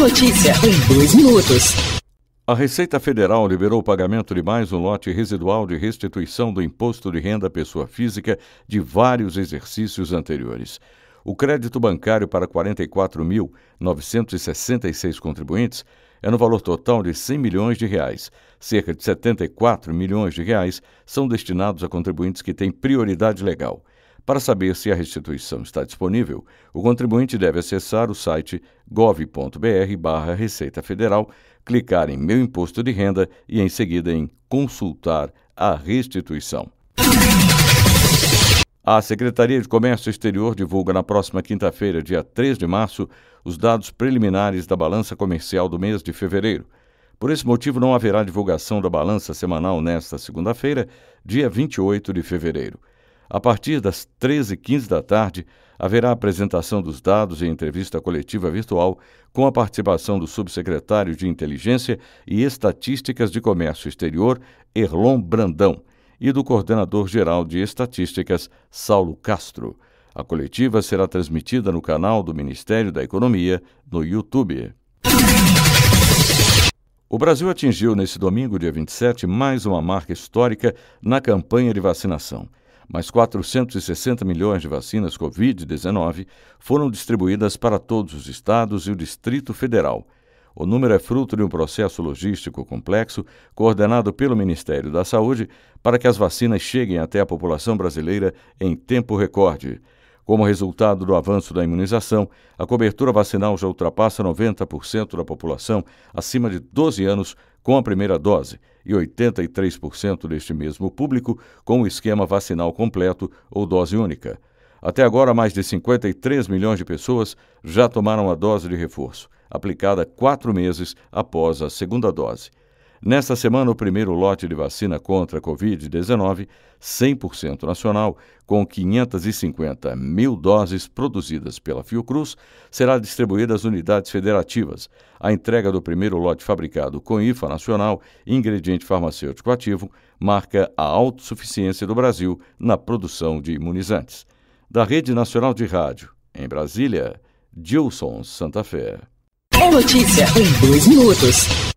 notícia em dois minutos. A Receita Federal liberou o pagamento de mais um lote residual de restituição do imposto de renda à pessoa física de vários exercícios anteriores. O crédito bancário para 44.966 contribuintes é no valor total de 100 milhões de reais. Cerca de 74 milhões de reais são destinados a contribuintes que têm prioridade legal. Para saber se a restituição está disponível, o contribuinte deve acessar o site gov.br/barra Receita Federal, clicar em Meu Imposto de Renda e, em seguida, em Consultar a Restituição. A Secretaria de Comércio Exterior divulga na próxima quinta-feira, dia 3 de março, os dados preliminares da balança comercial do mês de fevereiro. Por esse motivo, não haverá divulgação da balança semanal nesta segunda-feira, dia 28 de fevereiro. A partir das 13h15 da tarde, haverá apresentação dos dados e entrevista coletiva virtual com a participação do subsecretário de Inteligência e Estatísticas de Comércio Exterior, Erlon Brandão, e do coordenador-geral de Estatísticas, Saulo Castro. A coletiva será transmitida no canal do Ministério da Economia no YouTube. O Brasil atingiu nesse domingo, dia 27, mais uma marca histórica na campanha de vacinação mais 460 milhões de vacinas Covid-19 foram distribuídas para todos os estados e o Distrito Federal. O número é fruto de um processo logístico complexo coordenado pelo Ministério da Saúde para que as vacinas cheguem até a população brasileira em tempo recorde. Como resultado do avanço da imunização, a cobertura vacinal já ultrapassa 90% da população acima de 12 anos com a primeira dose e 83% deste mesmo público com o esquema vacinal completo ou dose única. Até agora, mais de 53 milhões de pessoas já tomaram a dose de reforço, aplicada quatro meses após a segunda dose. Nesta semana, o primeiro lote de vacina contra a Covid-19, 100% nacional, com 550 mil doses produzidas pela Fiocruz, será distribuída às unidades federativas. A entrega do primeiro lote fabricado com IFA nacional, ingrediente farmacêutico ativo, marca a autossuficiência do Brasil na produção de imunizantes. Da Rede Nacional de Rádio, em Brasília, Gilson Santa Fé. É notícia em dois minutos.